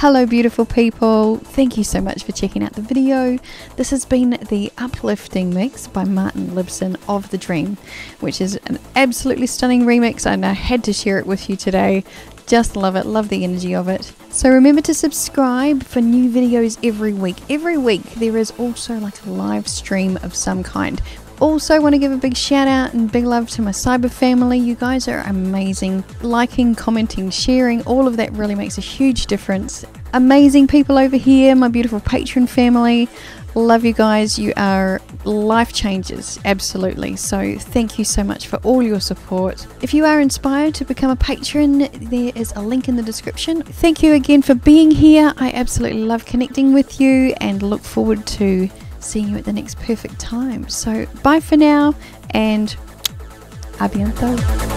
Hello, beautiful people. Thank you so much for checking out the video. This has been the uplifting mix by Martin Libsen of The Dream, which is an absolutely stunning remix, and I had to share it with you today. Just love it, love the energy of it. So remember to subscribe for new videos every week. Every week, there is also like a live stream of some kind also want to give a big shout out and big love to my cyber family. You guys are amazing. Liking, commenting, sharing, all of that really makes a huge difference. Amazing people over here, my beautiful patron family. Love you guys. You are life changers, absolutely. So, thank you so much for all your support. If you are inspired to become a patron, there is a link in the description. Thank you again for being here. I absolutely love connecting with you and look forward to seeing you at the next perfect time. So, bye for now and a bientôt.